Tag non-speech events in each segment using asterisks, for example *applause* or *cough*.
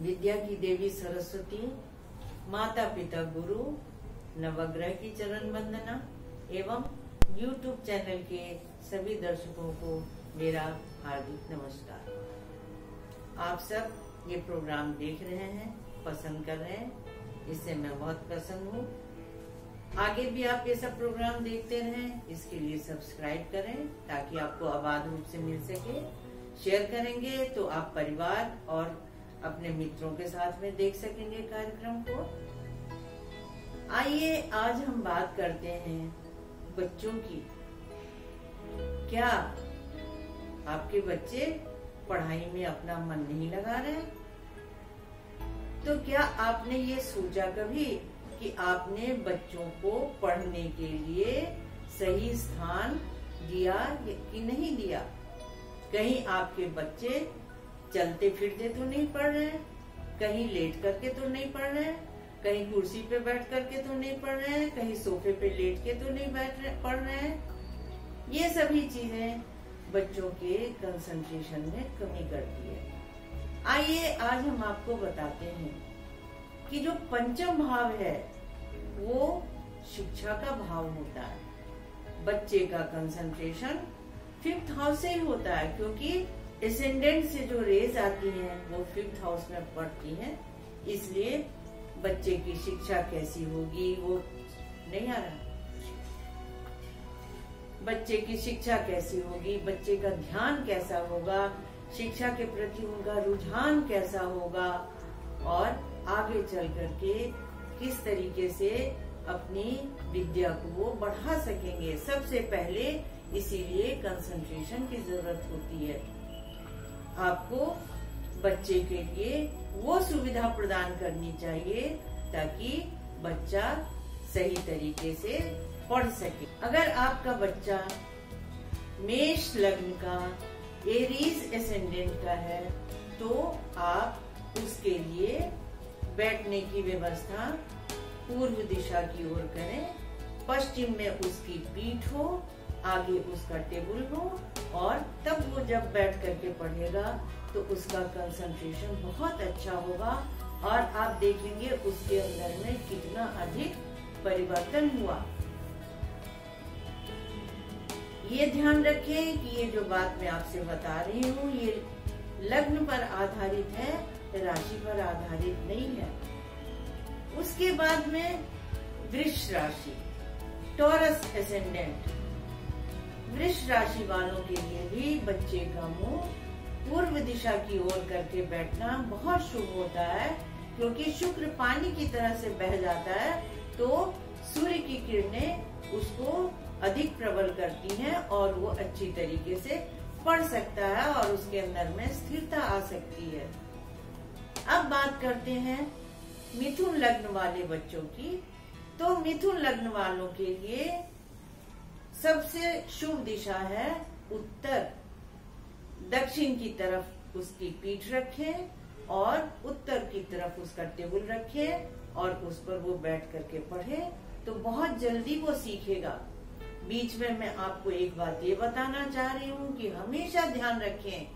विद्या की देवी सरस्वती, माता पिता गुरु, नवग्रह की चरण वंदना एवं यूट्यूब चैनल के सभी दर्शकों को मेरा हार्दिक नमस्कार। आप सब ये प्रोग्राम देख रहे हैं, पसंद कर रहे हैं, इससे मैं बहुत प्रसन्न हूँ। आगे भी आप ये सब प्रोग्राम देखते रहें, इसके लिए सब्सक्राइब करें ताकि आपको आबाद रूप से मिल सके। शेयर करेंगे तो आप परिवार और अपने मित्रों के साथ में देख सकेंगे कार्यक्रम को। आइए, आज हम बात करते हैं बच्चों की। क्या आपके बच्चे पढ़ाई में अपना मन नहीं लगा रहे तो क्या आपने ये सोचा कभी कि आपने बच्चों को पढ़ने के लिए सही स्थान दिया कि नहीं दिया? कहीं आपके बच्चे चलते फिरते तो नहीं पढ़ रहे कहीं लेट करके तो नहीं पढ़ रहे कहीं कुर्सी पे बैठ करके तो नहीं पढ़ रहे कहीं सोफे पे लेट के तो नहीं बैठ रहे, पढ़ रहे ये सभी चीज़ें बच्चों के कंसंट्रेशन में कमी करती है। आइए, आज हम आपको बताते हैं कि जो पंचम भाव है, वो शिक्षा का भाव होता है। बच्चे का कंसंट्रेशन फिफ्थ हाउस से ही होता है, क्योंकि एसेंडेंट से जो रेज आती हैं, वो फिफ्थ हाउस में पड़ती हैं। इसलिए बच्चे की शिक्षा कैसी होगी, वो नहीं आ रहा। बच्चे की शिक्षा कैसी होगी, बच्चे का ध्यान कैसा होगा, शिक्षा के प्रति उनका रुझान कैसा होगा, और आगे चल करके किस तरीके से अपनी विद्या को वो बढ़ा सकेंगे। सबसे पहले इसीलिए कंसंट्रेशन की ज़रूरत होती है। आपको बच्चे के लिए वो सुविधा प्रदान करनी चाहिए ताकि बच्चा सही तरीके से पढ़ सके। अगर आपका बच्चा मेष लग्न का एरीज एसेंडेंट का है तो आप उसके लिए बैठने की व्यवस्था पूर्व दिशा की ओर करें। पश्चिम में उसकी पीठ हो आगे उसका टेबल हो और तब वो जब बैठ करके पढ़ेगा तो उसका कंसंट्रेशन बहुत अच्छा होगा और आप देखेंगे उसके अंदर में कितना अधिक परिवर्तन हुआ। ये ध्यान रखें कि ये जो बात मैं आपसे बता रही हूँ, ये लग्न पर आधारित है, राशि पर आधारित नहीं है। उसके बाद में वृक्ष राशि टॉरस एसेंडेंट वृक्ष राशि वालों के लिए भी बच्चे का मुँह पूर्व दिशा की ओर करके बैठना बहुत शुभ होता है, क्योंकि शुक्र पानी की तरह से बह जाता है तो सूर्य की किरणें उसको अधिक प्रबल करती हैं और वो अच्छी तरीके से पढ़ सकता है और उसके अंदर में स्थिरता आ सकती है। अब बात करते हैं मिथुन लग्न वाले बच्चों की। तो मिथुन लग्न वालों के लिए सबसे शुभ दिशा है उत्तर। दक्षिण की तरफ़ उसकी पीठ रखें और उत्तर की तरफ़ उसका टेबल रखें और उस पर वो बैठ करके पढ़े। तो बहुत जल्दी वो सीखेगा। बीच में मैं आपको एक बात ये बताना चाह रही हूँ कि हमेशा ध्यान रखें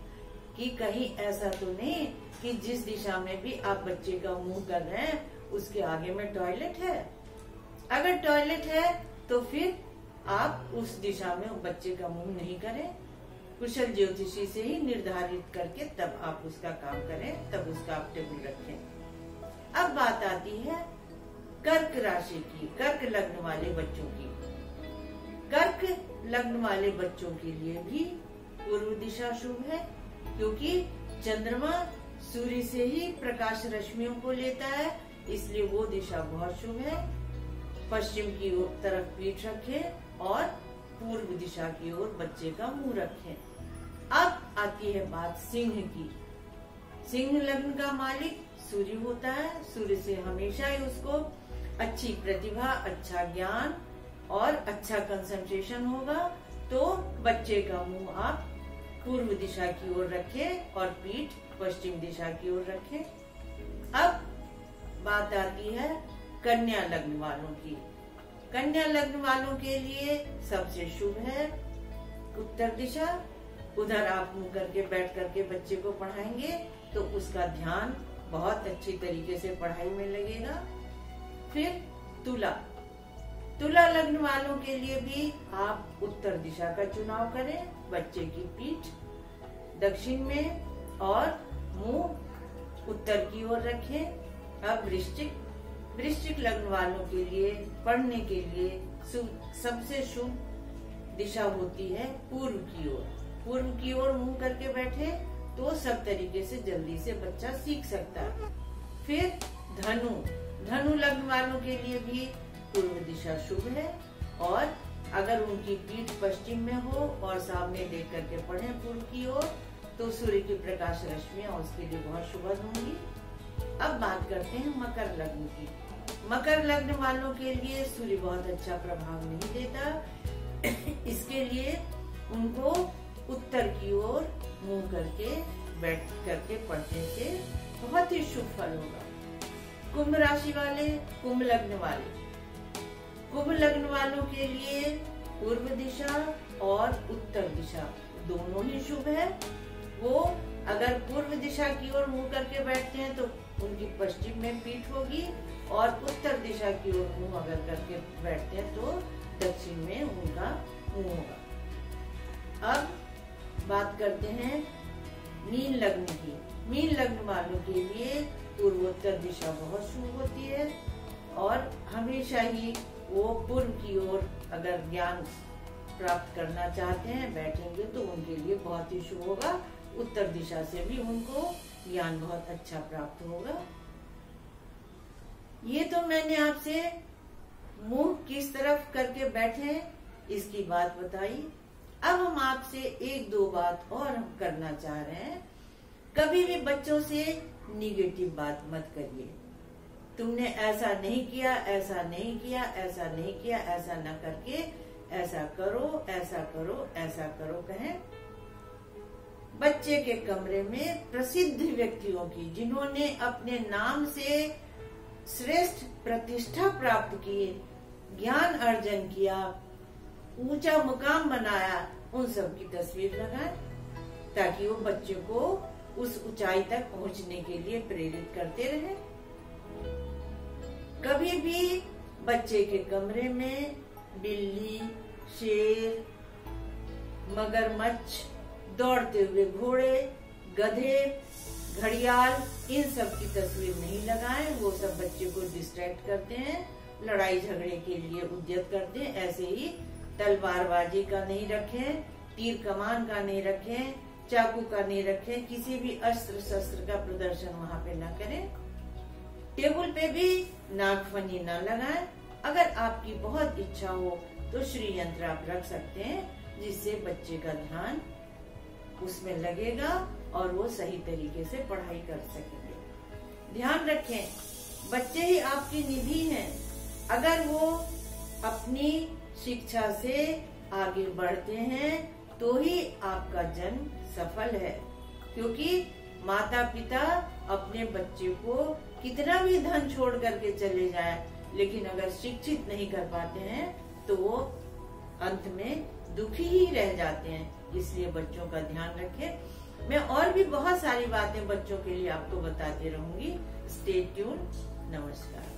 कि कहीं ऐसा तो नहीं कि जिस दिशा में भी आप बच्चे का मुँह कर रहे हैं, उसके आगे में टॉयलेट है। अगर टॉयलेट है तो फिर आप उस दिशा में बच्चे का मुँह नहीं करें। कुशल ज्योतिषी से ही निर्धारित करके तब आप उसका काम करें, तब उसका आप टेबल रखें। अब बात आती है कर्क राशि की, कर्क लग्न वाले बच्चों की। कर्क लग्न वाले बच्चों के लिए भी पूर्व दिशा शुभ है, क्योंकि चंद्रमा सूर्य से ही प्रकाश रश्मियों को लेता है, इसलिए वो दिशा बहुत शुभ है। पश्चिम की तरफ़ पीठ रखें और पूर्व दिशा की ओर बच्चे का मुँह रखें। अब आती है बात सिंह की। सिंह लग्न का मालिक, सूर्य होता है। सूर्य से हमेशा ही उसको अच्छी प्रतिभा अच्छा ज्ञान और अच्छा कंसंट्रेशन होगा। तो बच्चे का मुँह आप पूर्व दिशा की ओर रखें और पीठ पश्चिम दिशा की ओर रखें। अब बात आती है कन्या लग्न वालों की। कन्या लग्न वालों के लिए सबसे शुभ है। उत्तर दिशा, उधर आप मुँह करके बैठ करके बच्चे को पढ़ाएँगे तो उसका ध्यान बहुत अच्छी तरीके से पढ़ाई में लगेगा। फिर तुला। तुला लग्न वालों के लिए भी आप उत्तर दिशा का चुनाव करें, बच्चे की पीठ दक्षिण में और मुँह उत्तर की ओर रखें। अब वृश्चिक वृश्चिक लग्न वालों के लिए, पढ़ने के लिए सबसे शुभ दिशा होती है पूर्व की ओर। पूर्व की ओर मुँह करके बैठे तो सब तरीके से जल्दी से बच्चा सीख सकता है। फिर धनु। धनु लग्न वालों के लिए भी पूर्व दिशा शुभ है और अगर उनकी पीठ पश्चिम में हो और सामने देख करके पढ़े पूर्व की ओर तो सूर्य की प्रकाश रश्मियाँ उसके लिए बहुत शुभ होंगी। अब बात करते हैं मकर लग्न की। मकर लग्न वालों के लिए सूर्य बहुत अच्छा प्रभाव नहीं देता। *coughs* इसके लिए उनको उत्तर की ओर मुँह करके, बैठ करके पढ़ने से बहुत ही शुभ फल होगा। कुंभ राशि वाले, कुंभ लग्न वाले। कुंभ लग्न वालों के लिए पूर्व दिशा और उत्तर दिशा दोनों ही शुभ है। वो अगर पूर्व दिशा की ओर मुँह करके बैठते हैं तो उनकी पश्चिम में पीठ होगी। और उत्तर दिशा की ओर मुँह अगर करके बैठते हैं तो दक्षिण में उनका मुँह होगा। अब बात करते हैं मीन लग्न की। मीन लग्न वालों के लिए पूर्वोत्तर दिशा बहुत शुभ होती है और हमेशा ही वो पूर्व की ओर अगर ज्ञान प्राप्त करना चाहते हैं, बैठेंगे तो उनके लिए बहुत ही शुभ होगा। उत्तर दिशा से भी उनको ज्ञान बहुत अच्छा प्राप्त होगा। ये तो मैंने आपसे मुँह किस तरफ़ करके बैठे इसकी बात बताई। अब हम आपसे एक दो बात और हम करना चाह रहे हैं। कभी भी बच्चों से निगेटिव बात मत करिए। तुमने ऐसा नहीं किया, ऐसा नहीं किया, ऐसा नहीं किया, ऐसा न करके ऐसा करो ऐसा करो ऐसा करो कहें। बच्चे के कमरे में प्रसिद्ध व्यक्तियों की, जिन्होंने अपने नाम से श्रेष्ठ प्रतिष्ठा प्राप्त की ज्ञान अर्जन किया, ऊँचा मुकाम बनाया, उन सब की तस्वीर लगाए, ताकि वो बच्चों को उस ऊंचाई तक पहुँचने के लिए प्रेरित करते रहे। कभी भी बच्चे के कमरे में बिल्ली, शेर, मगरमच्छ, दौड़ते हुए घोड़े, गधे घड़ियाल, इन सब की तस्वीर नहीं लगाएँ, वो सब बच्चे को डिस्ट्रैक्ट करते हैं, लड़ाई झगड़े के लिए उद्यत करते हैं, ऐसे ही तलवारबाजी का नहीं रखें, तीर कमान का नहीं रखें, चाकू का नहीं रखें, किसी भी अस्त्र शस्त्र का प्रदर्शन वहाँ पे न करें। टेबल पे भी नागफनी न लगाएँ। अगर आपकी बहुत इच्छा हो तो श्री यंत्र आप रख सकते हैं, जिससे बच्चे का ध्यान उसमें लगेगा। और वो सही तरीके से पढ़ाई कर सकेंगे। ध्यान रखें, बच्चे ही आपकी निधि हैं। अगर वो अपनी शिक्षा से आगे बढ़ते हैं तो ही आपका जन्म सफल है। क्योंकि माता पिता अपने बच्चे को कितना भी धन छोड़ करके चले जाए, लेकिन अगर शिक्षित नहीं कर पाते हैं तो वो अंत में दुखी ही रह जाते हैं। इसलिए बच्चों का ध्यान रखें। मैं और भी बहुत सारी बातें बच्चों के लिए आपको बताती रहूँगी। स्टे ट्यून नमस्कार।